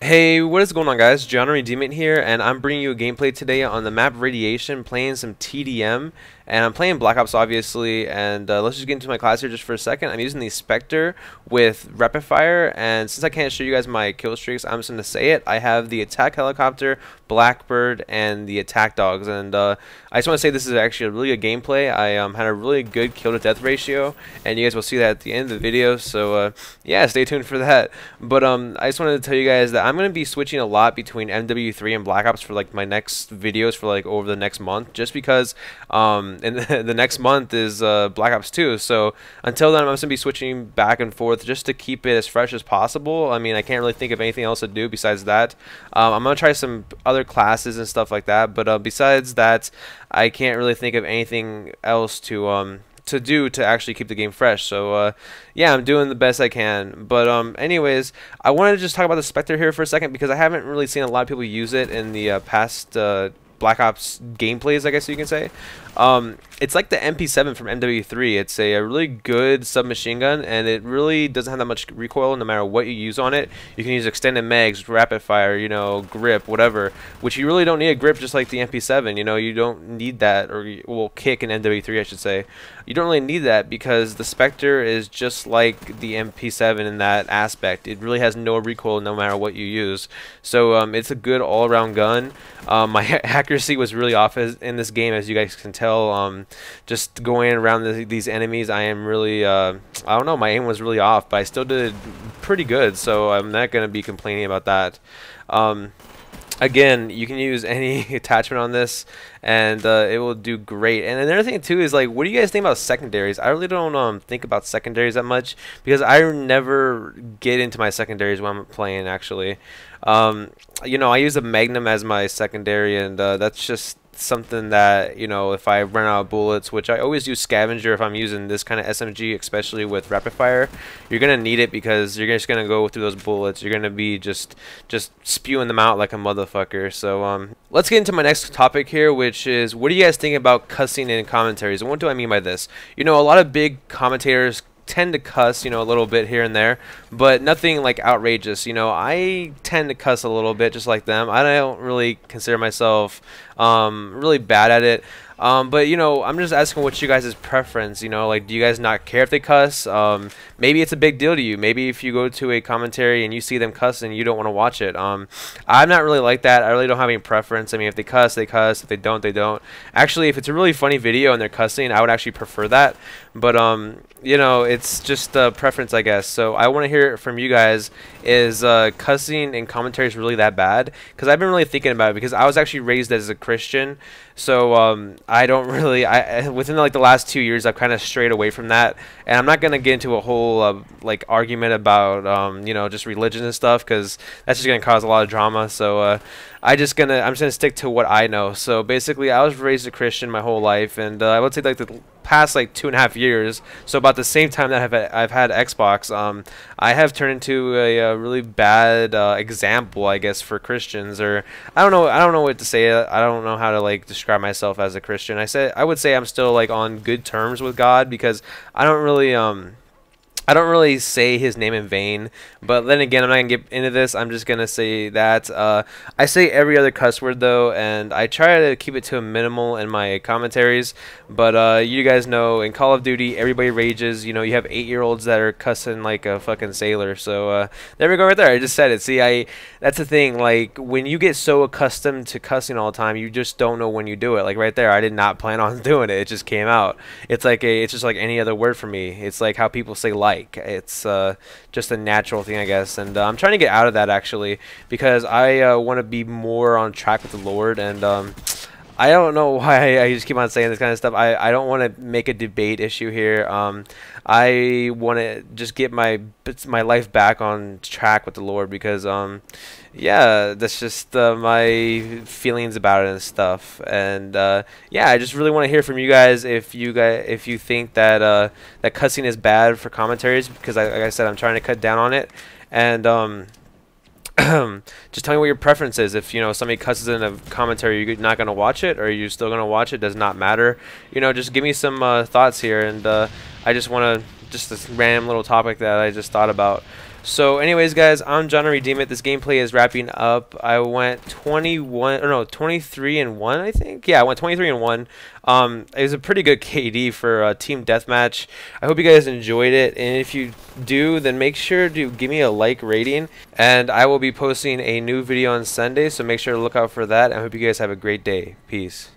Hey, what is going on guys? John Redeement here, and I'm bringing you a gameplay today on the map Radiation, playing some TDM, and I'm playing Black Ops obviously, and uh, let's just get into my class here just for a second. I'm using the Spectre with Rapid Fire, and since I can't show you guys my kill streaks, I'm just going to say it. I have the Attack Helicopter, Blackbird, and the Attack Dogs, and uh, I just want to say this is actually a really good gameplay. I um, had a really good kill to death ratio, and you guys will see that at the end of the video, so uh, yeah, stay tuned for that. But um, I just wanted to tell you guys that I'm going to be switching a lot between MW3 and Black Ops for like my next videos for like over the next month, just because um, and the next month is uh, Black Ops 2. So until then, I'm just gonna be switching back and forth just to keep it as fresh as possible. I mean, I can't really think of anything else to do besides that. Um, I'm gonna try some other classes and stuff like that, but uh, besides that, I can't really think of anything else to um, to do to actually keep the game fresh. So uh, yeah, I'm doing the best I can. But um, anyways, I wanted to just talk about the Spectre here for a second because I haven't really seen a lot of people use it in the uh, past uh, Black Ops gameplays, I guess you can say. Um, it's like the MP7 from MW3. It's a, a, really good submachine gun, and it really doesn't have that much recoil no matter what you use on it. You can use extended mags, rapid fire, you know, grip, whatever, which you really don't need a grip just like the MP7. You know, you don't need that, or, well, kick in MW3, I should say. You don't really need that because the Spectre is just like the MP7 in that aspect. It really has no recoil no matter what you use. So um, it's a good all-around gun. Um, my accuracy was really off as, in this game, as you guys can tell. Um, just going around the, these enemies, I am really, uh, I don't know, my aim was really off, but I still did pretty good, so I'm not going to be complaining about that. Um, again, you can use any attachment on this, and uh, it will do great. And another thing too is like, what do you guys think about secondaries? I really don't um, think about secondaries that much because I never get into my secondaries when I'm playing. Actually, um, you know, I use a Magnum as my secondary, and uh, that's just something that you know if I run out of bullets which I always use scavenger if I'm using this kind of SMG especially with rapid fire you're gonna need it because you're just gonna go through those bullets. You're gonna be just just spewing them out like a motherfucker. So um let's get into my next topic here which is what do you guys think about cussing in commentaries? And what do I mean by this? You know a lot of big commentators tend to cuss, you know, a little bit here and there, but nothing like outrageous. You know, I tend to cuss a little bit just like them. I don't really consider myself um, really bad at it. Um, but you know, I'm just asking what you guys' preference. You know, like, do you guys not care if they cuss? Um, maybe it's a big deal to you. Maybe if you go to a commentary and you see them cussing, you don't want to watch it. Um, I'm not really like that. I really don't have any preference. I mean, if they cuss, they cuss. If they don't, they don't. Actually, if it's a really funny video and they're cussing, I would actually prefer that. But um, you know, it's just a preference, I guess. So I want to hear from you guys. Is uh, cussing in commentaries really that bad? Because I've been really thinking about it. Because I was actually raised as a Christian, so um, I don't really. I within like the last two years, I've kind of strayed away from that. And I'm not gonna get into a whole uh, like argument about um, you know just religion and stuff because that's just gonna cause a lot of drama. So uh, I just gonna I'm just gonna stick to what I know. So basically, I was raised a Christian my whole life, and uh, I would say like the past like two and a half years, so about the same time that I've I've had Xbox, um, I have turned into a, a really bad uh, example, I guess, for Christians. Or I don't know, I don't know what to say. I don't know how to like describe myself as a Christian. I said I would say I'm still like on good terms with God because I don't really um I don't really say his name in vain, but then again, I'm not gonna get into this. I'm just gonna say that uh, I say every other cuss word though, and I try to keep it to a minimal in my commentaries. But uh, you guys know, in Call of Duty, everybody rages. You know, you have eight-year-olds that are cussing like a fucking sailor. So uh, there we go, right there. I just said it. See, I that's the thing. Like when you get so accustomed to cussing all the time, you just don't know when you do it. Like right there, I did not plan on doing it. It just came out. It's like a, it's just like any other word for me. It's like how people say like like. It's uh, just a natural thing, I guess. And uh, I'm trying to get out of that actually because I uh, want to be more on track with the Lord. And um, I don't know why I just keep on saying this kind of stuff. I, I don't want to make a debate issue here. Um, I want to just get my my life back on track with the Lord because um, yeah, that's just uh, my feelings about it and stuff. And uh, yeah, I just really want to hear from you guys if you guys if you think that uh, that cussing is bad for commentaries because I, like I said, I'm trying to cut down on it. And um, just tell me what your preference is. If you know somebody cusses in a commentary, you're not gonna watch it, or are you still gonna watch it? Does not matter. You know, just give me some uh, thoughts here, and uh, I just want to just this random little topic that I just thought about. So, anyways, guys, I'm John Redeement. This gameplay is wrapping up. I went 21, or no, 23 and one, I think. Yeah, I went 23 and one. Um, it was a pretty good KD for a team deathmatch. I hope you guys enjoyed it, and if you do, then make sure to give me a like rating. And I will be posting a new video on Sunday, so make sure to look out for that. I hope you guys have a great day. Peace.